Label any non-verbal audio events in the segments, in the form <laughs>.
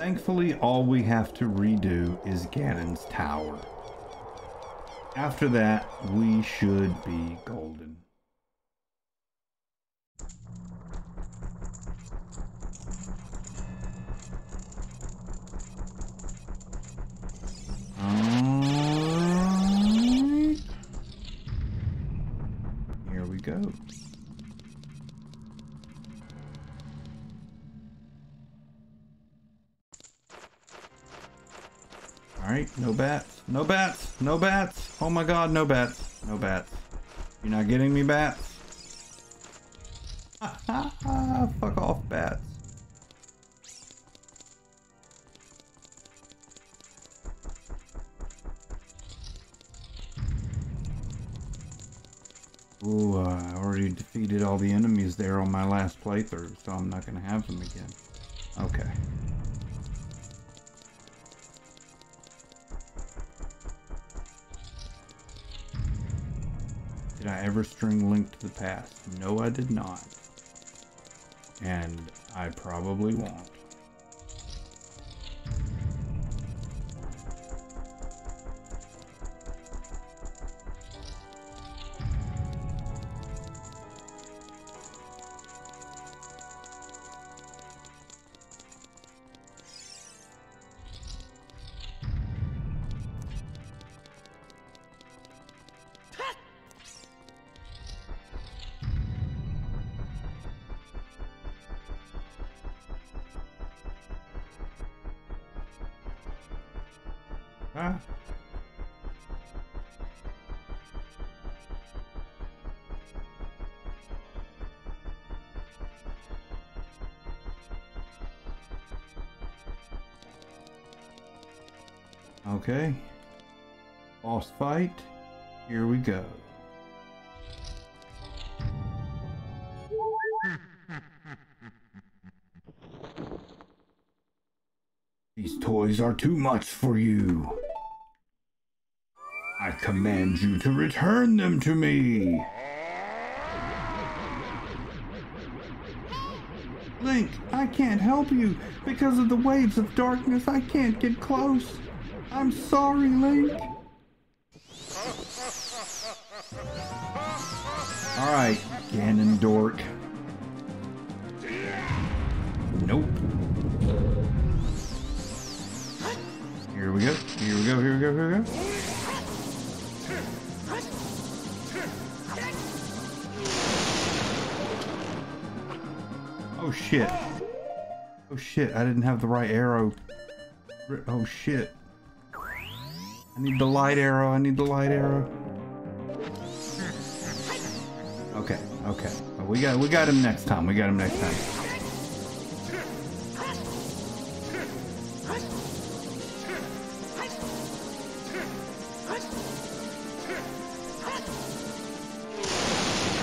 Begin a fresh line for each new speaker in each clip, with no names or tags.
Thankfully, all we have to redo is Ganon's tower. After that, we should be golden. No bats. No bats. Oh my god, no bats. No bats. You're not getting me bats? <laughs> Fuck off, bats. Ooh, uh, I already defeated all the enemies there on my last playthrough, so I'm not gonna have them again. Okay. Did I ever string Link to the past? No, I did not. And I probably won't. Fight. Here we go. <laughs> These toys are too much for you. I command you to return them to me. Link, I can't help you. Because of the waves of darkness, I can't get close. I'm sorry, Link. Alright, Ganondork. Nope. Here we go. Here we go. Here we go. Here we go. Oh shit. Oh shit, I didn't have the right arrow. Oh shit. I need the light arrow, I need the light arrow. We got we got him next time. We got him next time.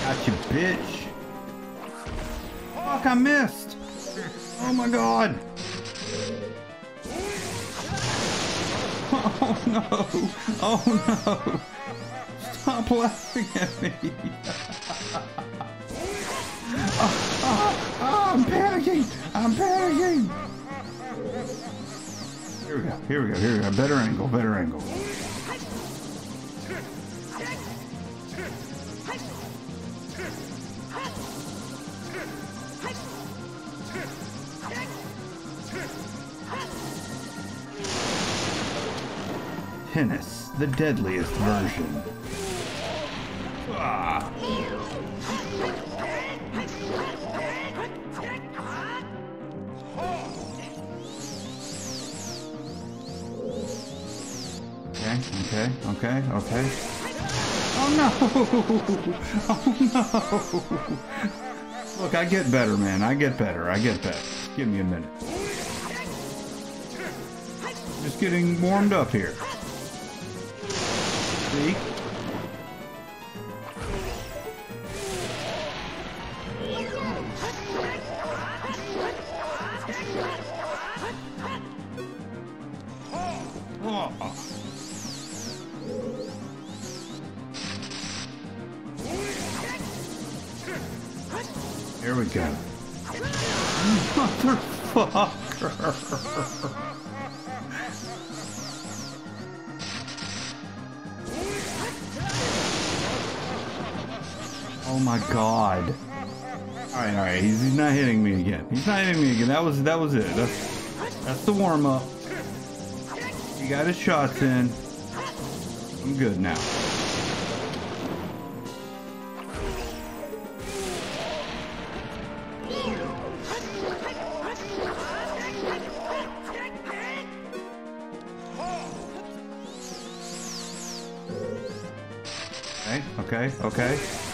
Got you, bitch. Fuck, I missed. Oh my god. <laughs> Oh no. Oh no. Stop laughing at me. <laughs> Here we go. Here we go. Here we go. Better angle. Better angle. Tennis, the deadliest version. Ah. Okay, okay. Oh no! <laughs> Oh no! Look, I get better, man. I get better. I get better. Give me a minute. Just getting warmed up here. See? That was that was it. That's that's the warm up. You got his shots in. I'm good now. Okay, okay.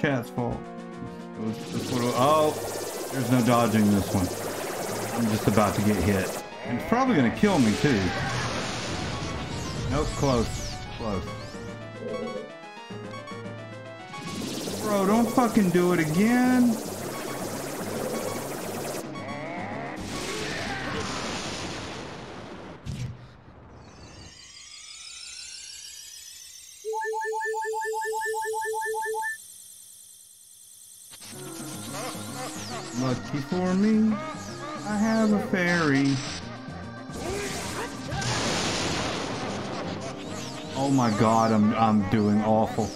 Chat's fault. Was oh there's no dodging this one. I'm just about to get hit. And it's probably gonna kill me too. Nope, close. Close. Bro, don't fucking do it again. God, I'm I'm doing awful.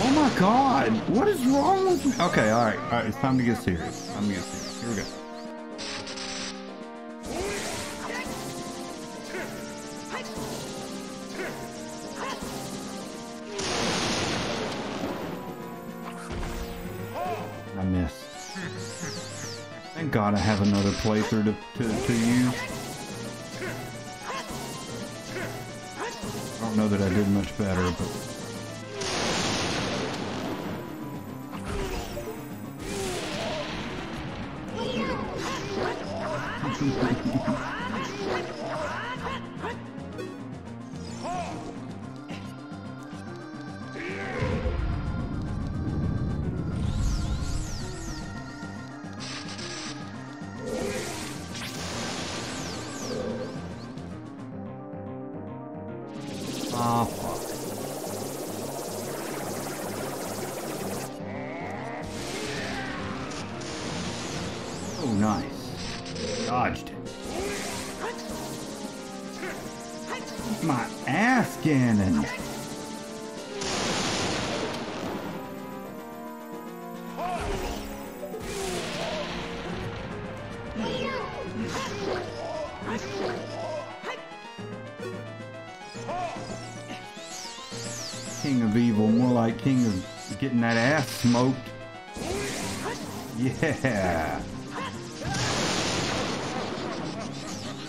oh my god, what is wrong with me? Okay, alright, alright, it's time to get serious. Time to get serious. Here we go. I missed. Thank God I have another playthrough to, to, to use. Did much better, but... Ah, <laughs> ass smoked. Yeah.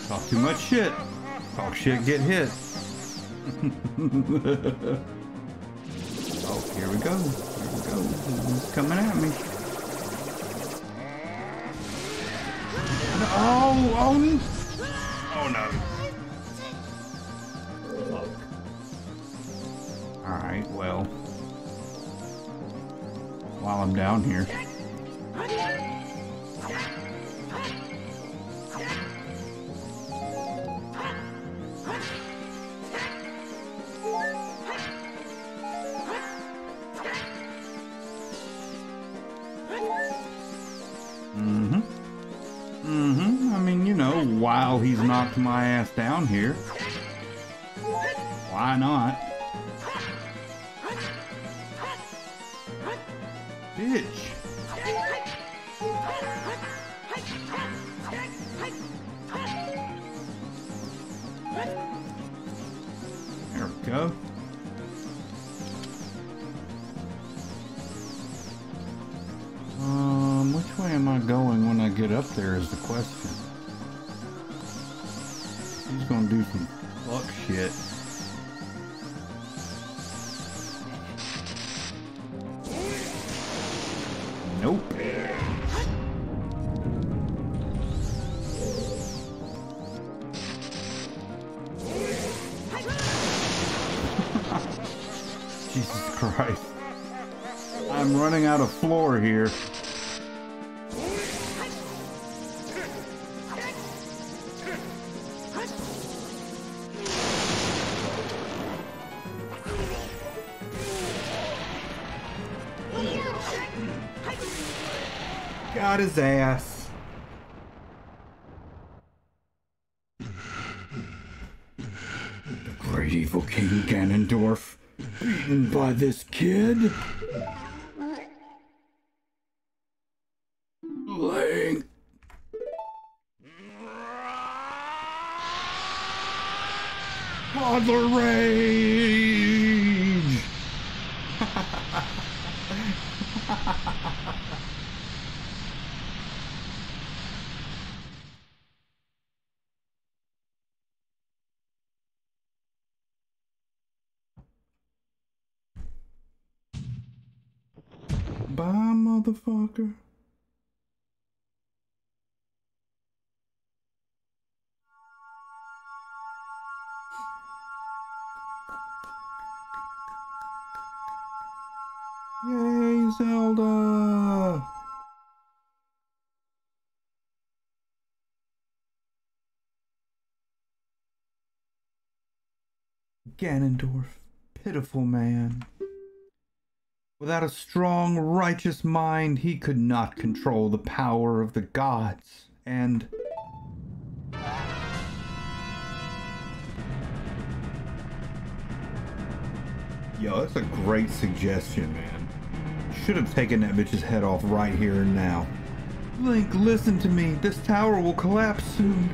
Talk too much shit. Talk shit, get hit. <laughs> oh, here we go. Here we go. He's coming at me. Oh, oh, oh no. Fuck. Alright, well. While I'm down here. Mm-hmm. Mm-hmm. I mean, you know, while he's knocked my ass down here. Why not? Am I going when I get up there is the question. He's gonna do some fuck shit. Nope. <laughs> Jesus Christ. I'm running out of floor here. Got his ass. The great evil King Ganondorf, beaten by this kid. Laying. Toddler rage. <laughs> motherfucker. Yay, Zelda! Ganondorf, pitiful man. Without a strong, righteous mind, he could not control the power of the gods, and... Yo, that's a great suggestion, man. Should have taken that bitch's head off right here and now. Link, listen to me. This tower will collapse soon.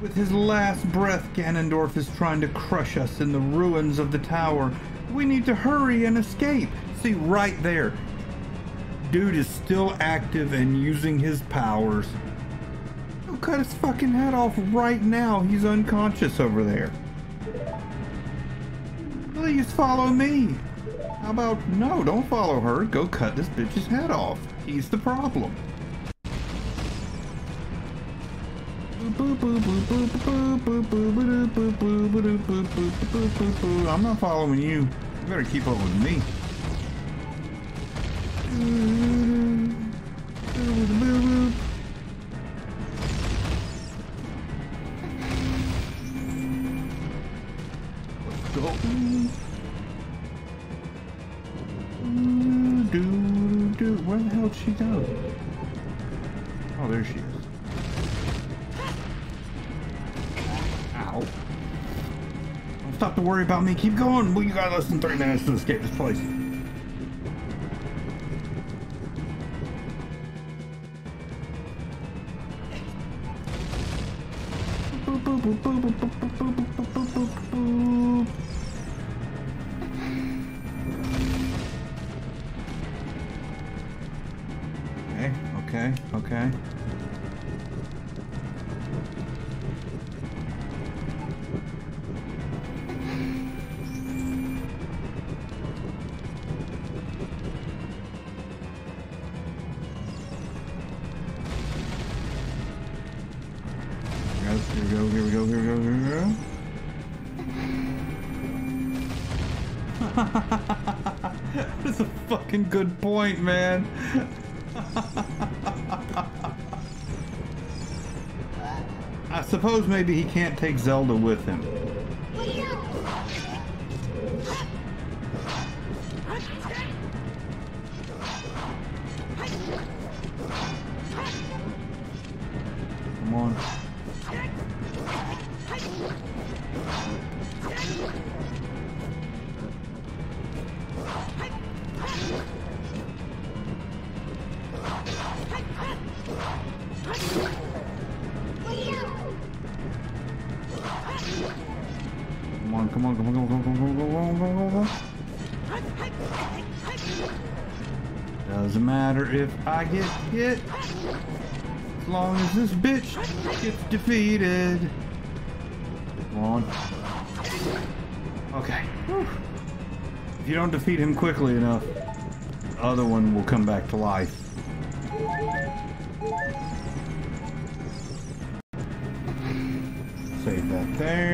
With his last breath, Ganondorf is trying to crush us in the ruins of the tower. We need to hurry and escape. See, right there. Dude is still active and using his powers. He'll cut his fucking head off right now. He's unconscious over there. Please follow me. How about, no, don't follow her. Go cut this bitch's head off. He's the problem. I'm not following you. You better keep up with me. Worry about me. Keep going. We got less than three minutes to escape this place. Point, man. I suppose maybe he can't take Zelda with him. Come on. If I get hit. As long as this bitch gets defeated. Come on. Okay. Whew. If you don't defeat him quickly enough, the other one will come back to life. Save that there.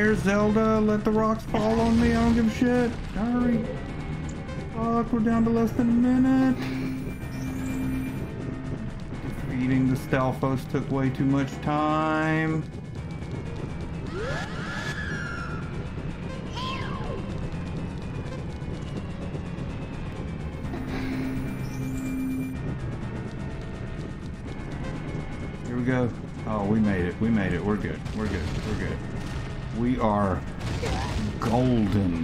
Cares, Zelda? Let the rocks fall on me. I don't give a shit. Hurry. Fuck, we're down to less than a minute. Defeating the Stalfos took way too much time. Here we go. Oh, we made it. We made it. We're good. We're good. We are golden.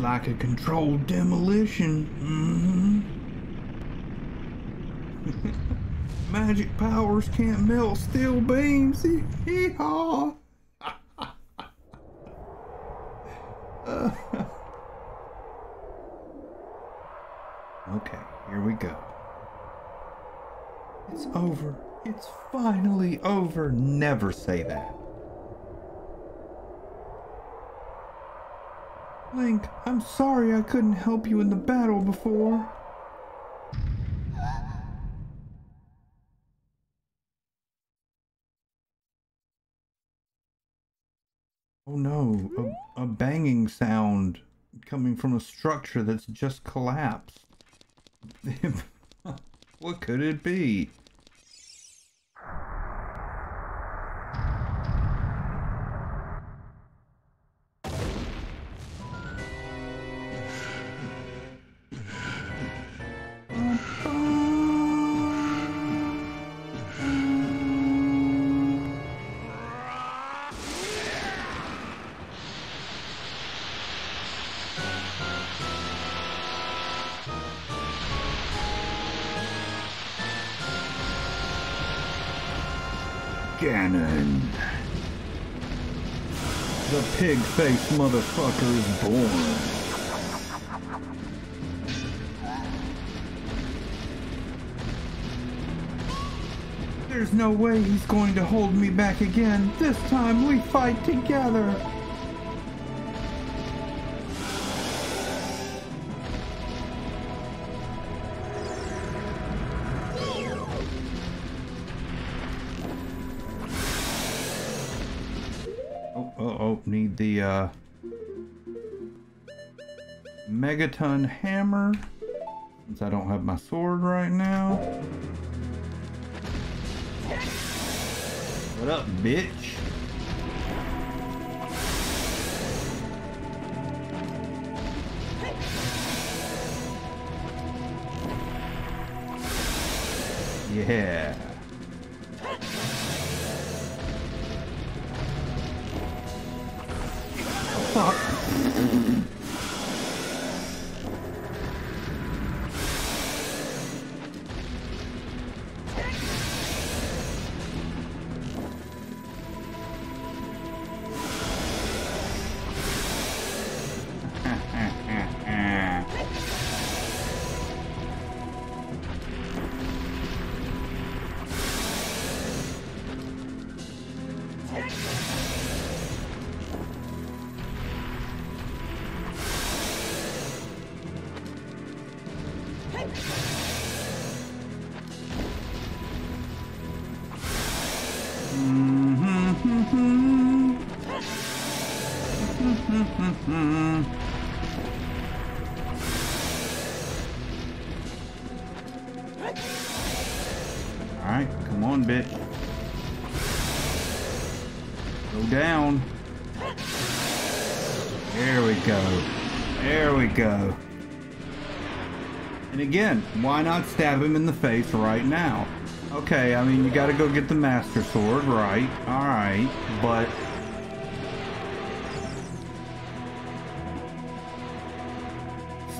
Like a controlled demolition. hmm <laughs> Magic powers can't melt steel beams. <laughs> Hee haw. <laughs> okay, here we go. It's over. It's finally over. Never say that. Link, I'm sorry I couldn't help you in the battle before. Oh no, a, a banging sound coming from a structure that's just collapsed. <laughs> what could it be? Pig-faced motherfucker is born. There's no way he's going to hold me back again. This time we fight together. The, uh... Megaton hammer. Since I don't have my sword right now. What up, bitch? Yeah. Again, why not stab him in the face right now? Okay, I mean, you gotta go get the Master Sword, right? Alright, but...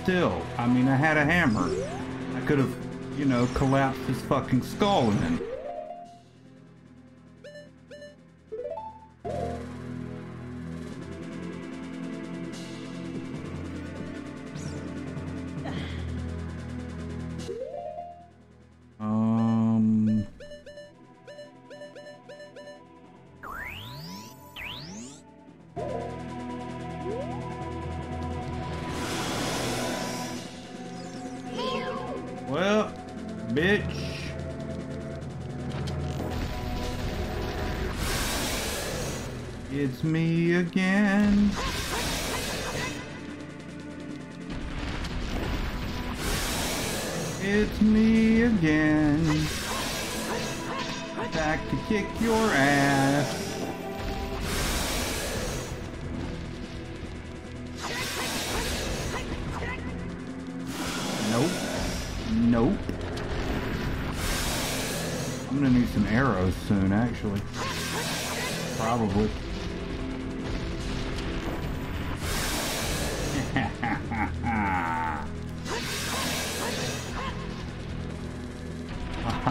Still, I mean, I had a hammer. I could have, you know, collapsed his fucking skull in.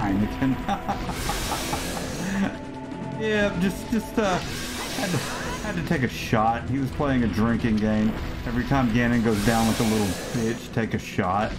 Heineken. <laughs> yeah, just, just, uh, had to, had to take a shot. He was playing a drinking game. Every time Ganon goes down like a little bitch, take a shot.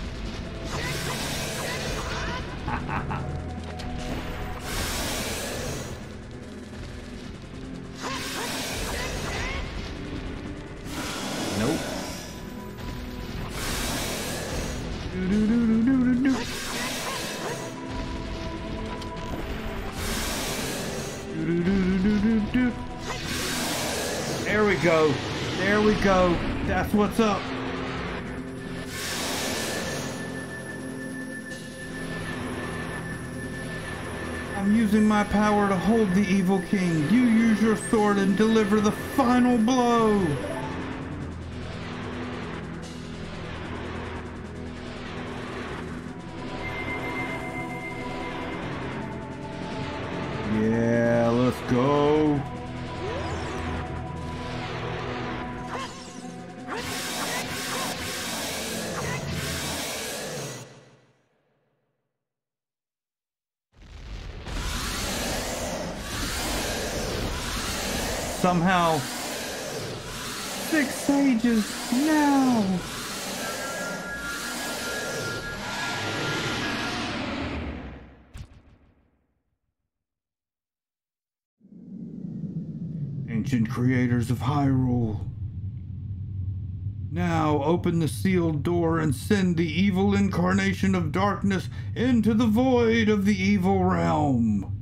That's what's up. I'm using my power to hold the evil king. You use your sword and deliver the final blow. Yeah, let's go. Somehow, six sages now. Ancient creators of Hyrule. Now open the sealed door and send the evil incarnation of darkness into the void of the evil realm.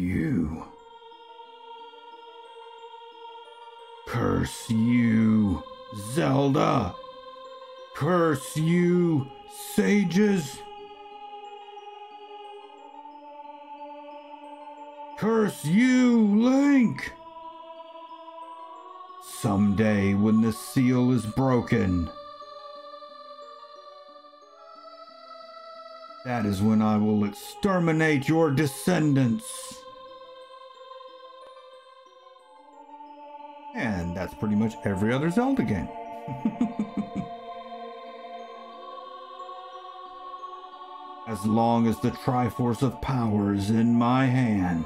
You. Curse you, Zelda. Curse you, sages. Curse you, Link. Someday when the seal is broken, that is when I will exterminate your descendants. That's pretty much every other Zelda game. <laughs> as long as the Triforce of Power is in my hand.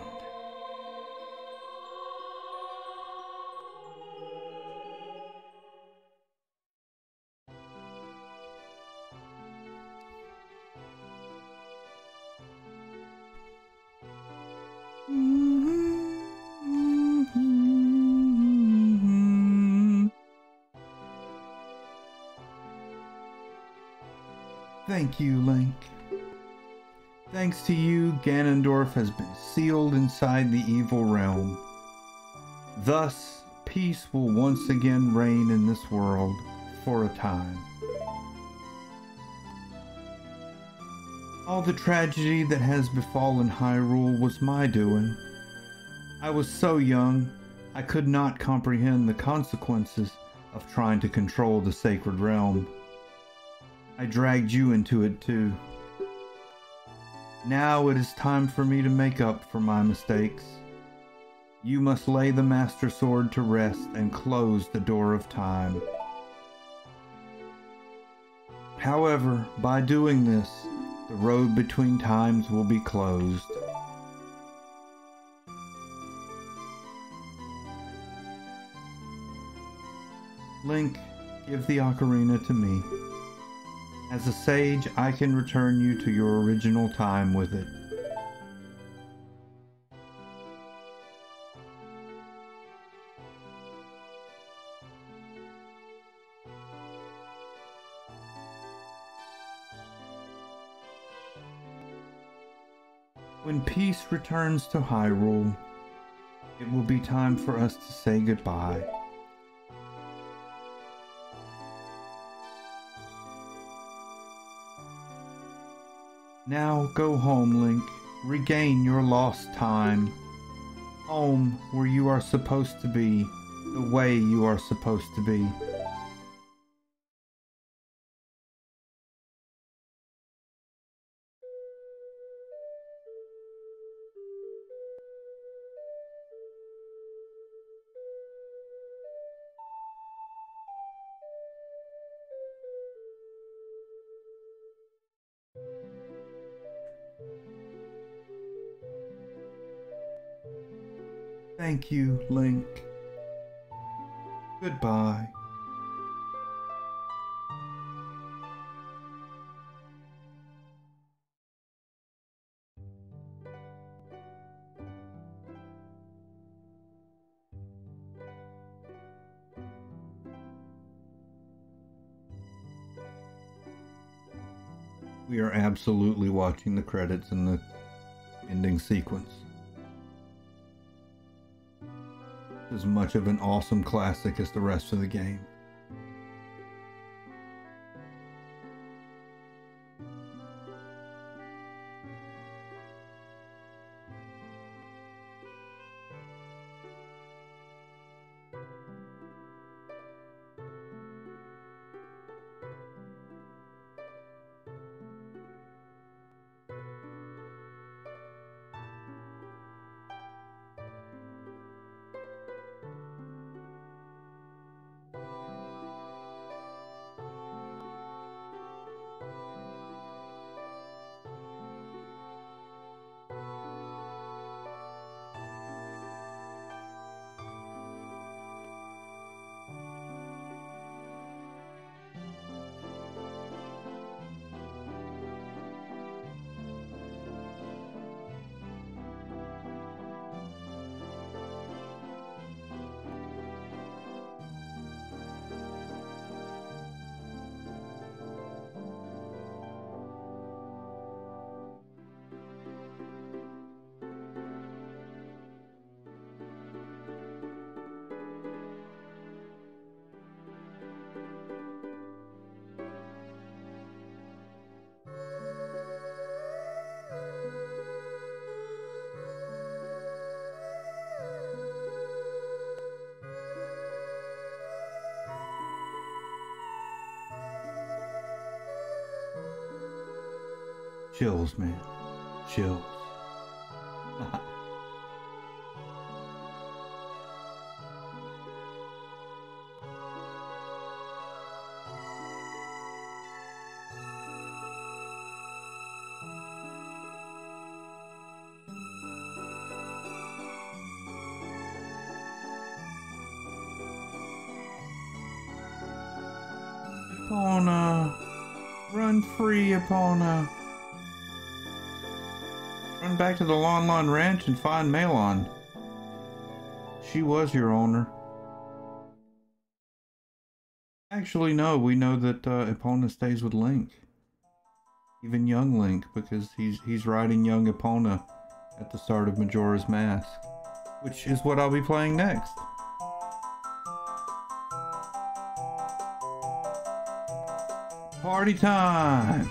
Thank you, Link. Thanks to you, Ganondorf has been sealed inside the evil realm. Thus, peace will once again reign in this world for a time. All the tragedy that has befallen Hyrule was my doing. I was so young, I could not comprehend the consequences of trying to control the sacred realm. I dragged you into it too. Now it is time for me to make up for my mistakes. You must lay the Master Sword to rest and close the door of time. However, by doing this, the road between times will be closed. Link, give the ocarina to me. As a sage, I can return you to your original time with it. When peace returns to Hyrule, it will be time for us to say goodbye. Now go home, Link. Regain your lost time. Home where you are supposed to be, the way you are supposed to be. Thank you, Link. Goodbye. We are absolutely watching the credits in the ending sequence. As much of an awesome classic as the rest of the game. Chills, man. Chills. <laughs> Epona. Run free, Epona. Back to the Lon Lon Ranch and find Malon. She was your owner. Actually, no, we know that uh, Epona stays with Link. Even young Link, because he's he's riding young Epona at the start of Majora's Mask. Which is what I'll be playing next. Party time!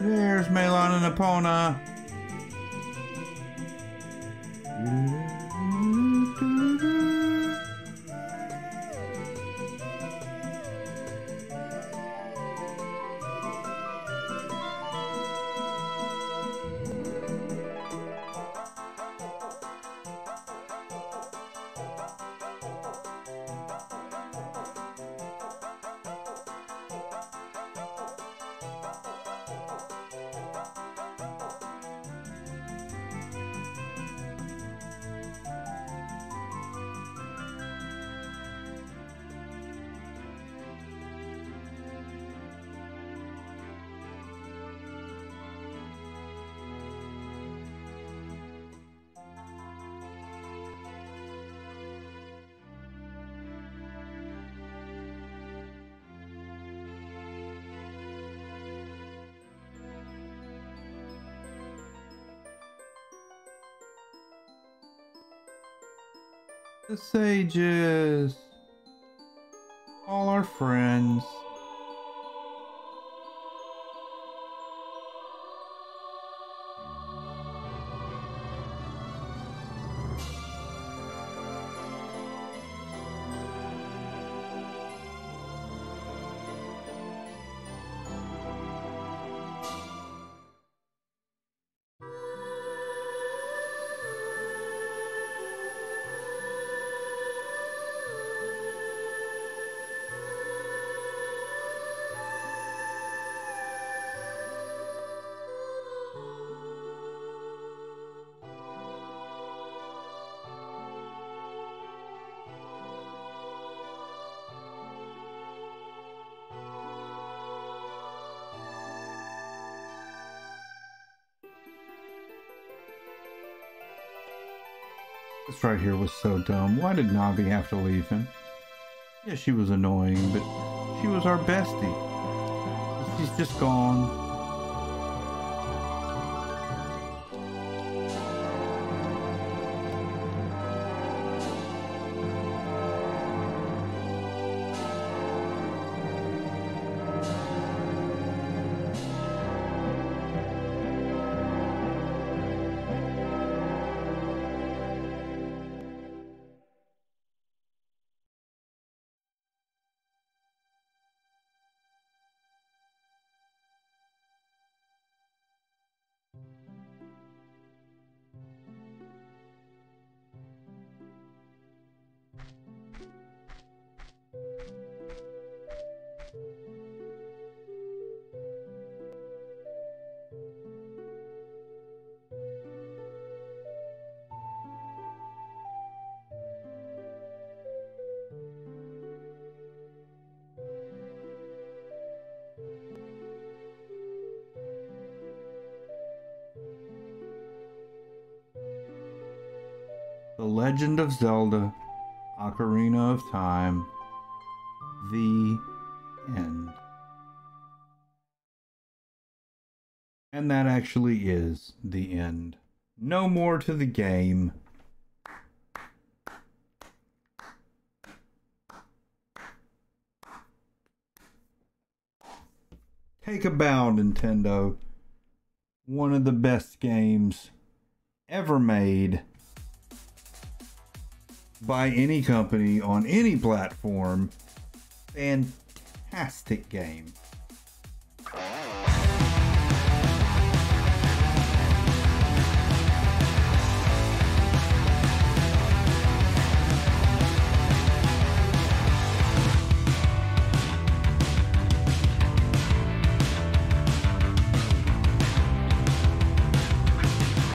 There's Malon and Epona. The sages. All our friends. This right here was so dumb. Why did Navi have to leave him? Yeah, she was annoying, but she was our bestie. She's just gone. The Legend of Zelda Ocarina of Time. The end. And that actually is the end. No more to the game. Take a bow, Nintendo. One of the best games ever made by any company on any platform. Fantastic game.